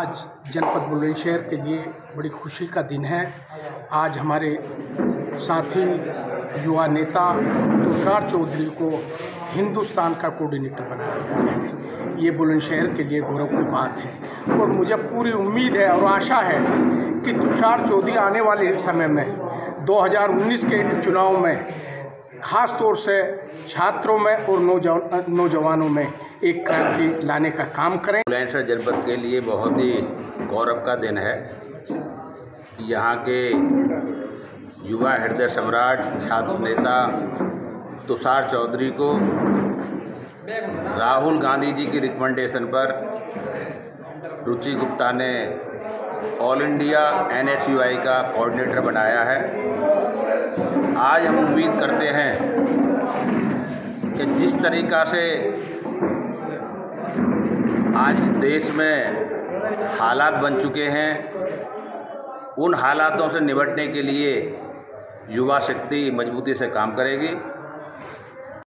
आज जनपद बुलंदशहर के लिए बड़ी खुशी का दिन है। आज हमारे साथी युवा नेता तुषार चौधरी को हिंदुस्तान का कोऑर्डिनेटर बनाया गया है। ये बुलंदशहर के लिए गौरव की बात है और मुझे पूरी उम्मीद है और आशा है कि तुषार चौधरी आने वाले समय में 2019 के चुनाव में, खास तौर से छात्रों में और नौजवान, नौजवानों में एक क्रांति लाने का काम करें। बुलंदशहर जनपद के लिए बहुत ही गौरव का दिन है कि यहाँ के युवा हृदय सम्राट, छात्र नेता तुषार चौधरी को, राहुल गांधी जी की रिकमेंडेशन पर रुचि गुप्ता ने ऑल इंडिया एनएसयूआई का कोऑर्डिनेटर बनाया है। आज हम उम्मीद करते हैं कि जिस तरीक़ा से आज देश में हालात बन चुके हैं, उन हालातों से निपटने के लिए युवा शक्ति मजबूती से काम करेगी।